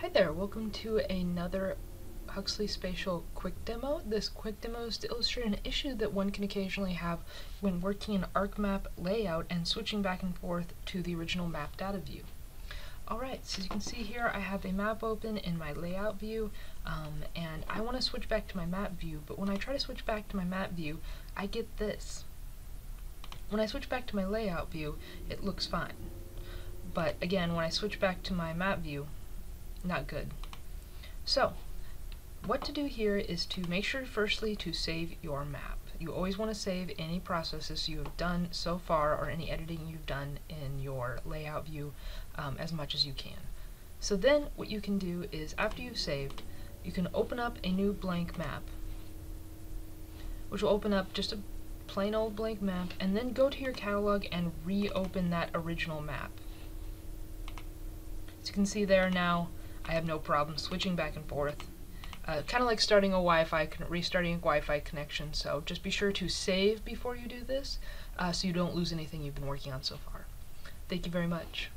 Hi there, welcome to another Huxley Spatial quick demo. This quick demo is to illustrate an issue that one can occasionally have when working in ArcMap layout and switching back and forth to the original map data view. Alright, so you can see here I have a map open in my layout view um, and I want to switch back to my map view, but when I try to switch back to my map view, I get this. When I switch back to my layout view, it looks fine. But again, when I switch back to my map view, not good. So, what to do here is to make sure firstly to save your map. You always want to save any processes you have done so far or any editing you've done in your layout view um, as much as you can. So then what you can do is after you've saved, you can open up a new blank map, which will open up just a plain old blank map, and then go to your catalog and reopen that original map. As you can see there now, I have no problem switching back and forth. Uh, kind of like starting a Wi-Fi, restarting a Wi-Fi connection, so just be sure to save before you do this, uh, so you don't lose anything you've been working on so far. Thank you very much.